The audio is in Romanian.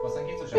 Poți să închizi ușa.